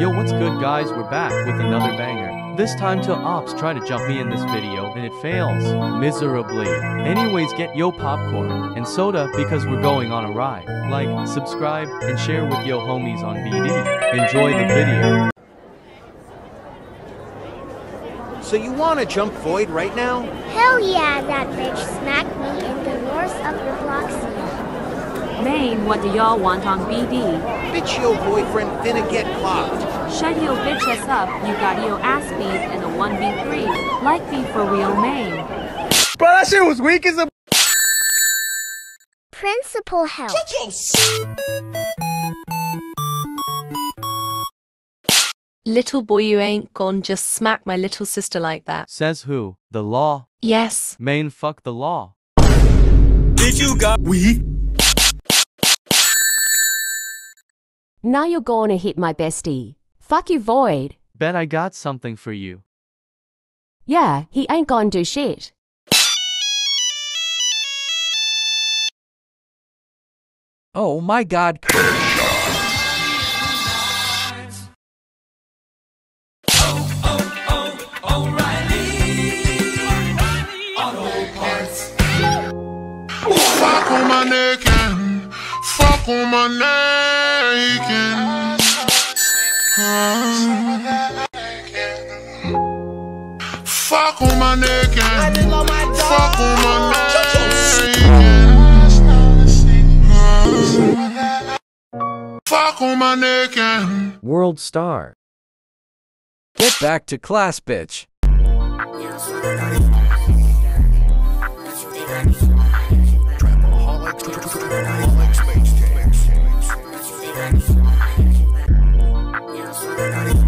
Yo, what's good guys? We're back with another banger. This time to Ops try to jump me in this video and it fails miserably. Anyways, get yo popcorn and soda because we're going on a ride. Like, subscribe, and share with yo homies on BD. Enjoy the video. So you want to jump Void right now? Hell yeah, that bitch smacked me in the north Maine, what do y'all want on BD? Bitch, your boyfriend finna get clocked. Shut your bitch ass up, you got your ass beat in a 1v3. Like me for real, Maine. Bro, that shit was weak as a. Principal help. Little boy, you ain't gonna just smack my little sister like that. Says who? The law? Yes. Main fuck the law. Did you got weak? Now you're gonna hit my bestie. Fuck you, Void. Bet I got something for you. Yeah, he ain't gonna do shit. Oh my god. Fuck on my naked. Fuck on my naked. Fuck on my naked. Fuck on my naked. Ah. Fuck on my naked. World Star. Get back to class, bitch. Gotta